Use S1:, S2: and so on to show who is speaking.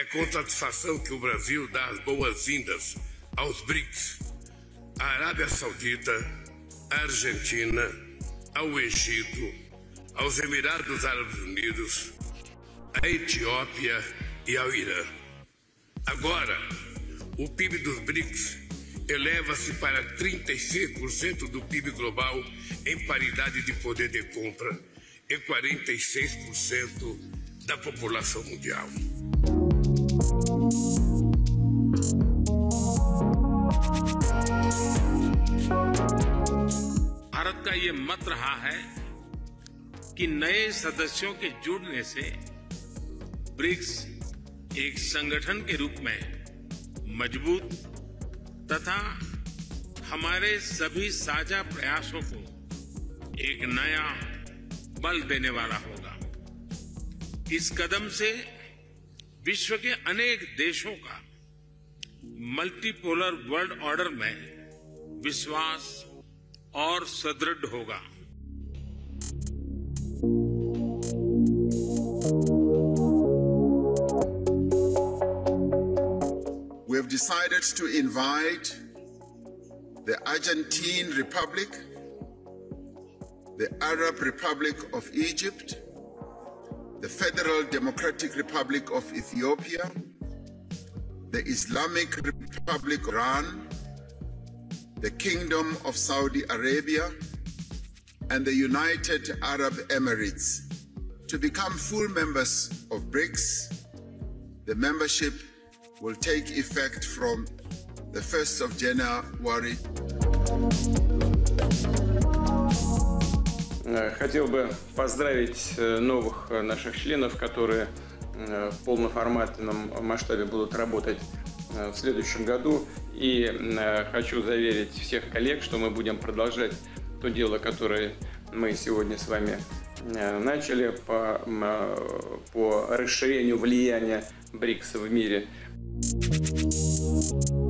S1: É com satisfação que o Brasil dá as boas-vindas aos BRICS, à Arábia Saudita, à Argentina, ao Egito, aos Emirados Árabes Unidos, à Etiópia e ao Irã. Agora, o PIB dos BRICS eleva-se para 36% do PIB global em paridade de poder de compra e 46% da população mundial.
S2: Bharat का ये मत रहा है कि नए सदस्यों के जुड़ने से ब्रिक्स एक संगठन के रूप में मज़बूत तथा हमारे सभी साझा प्रयासों को एक नया बल देने वाला होगा। इस कदम से विश्व के अनेक देशों का मल्टीपोलर वर्ल्ड ऑर्डर में विश्वास और सुदृढ़ होगा
S3: We have decided to invite the Argentine Republic, the Arab Republic of Egypt, the Federal Democratic Republic of Ethiopia, the Islamic Republic of Iran, the Kingdom of Saudi Arabia, and the United Arab Emirates to become full members of BRICS. The membership will take effect from the 1st of January.
S4: Хотел бы поздравить новых наших членов, которые в полноформатном масштабе будут работать Э, в следующем году. И э, хочу заверить всех коллег, что мы будем продолжать то дело, которое мы сегодня с вами э, начали по, по расширению влияния БРИКС в мире. Thank you.